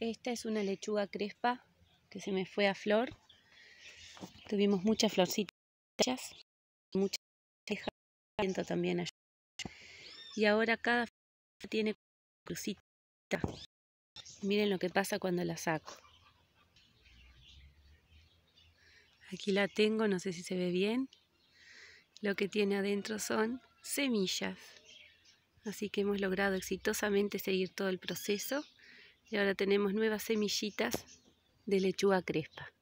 Esta es una lechuga crespa que se me fue a flor. Tuvimos muchas florcitas, muchas viento también allá. Y ahora cada flor tiene crucita. Miren lo que pasa cuando la saco. Aquí la tengo, no sé si se ve bien. Lo que tiene adentro son semillas. Así que hemos logrado exitosamente seguir todo el proceso y ahora tenemos nuevas semillitas de lechuga crespa.